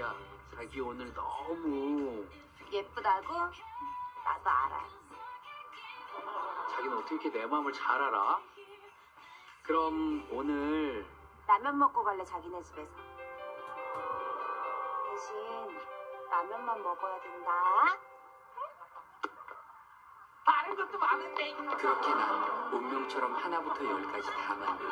야, 자기 오늘 너무 예쁘다고? 나도 알아. 자기는 어떻게 내 마음을 잘 알아? 그럼 오늘 라면 먹고 갈래 자기네 집에서. 대신 라면만 먹어야 된다. 다른 것도 많은데. 그렇게 난 운명처럼 하나부터 열까지 다 만든